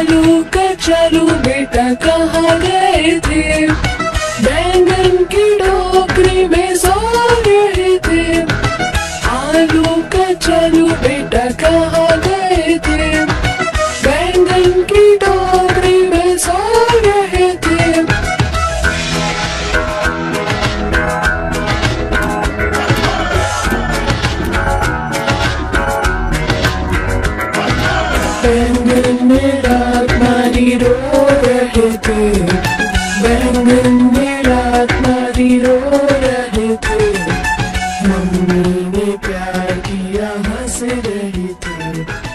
चलो बेटा, कहाँ गए थे? बैंगन की टोकरी में सो रहे थे। आलू का चलो बेटा, कहाँ गए थे? बैंगन की टोकरी में सो रहे थे। बैंगन में रात मम्मी ने प्यार किया हंस रही थी।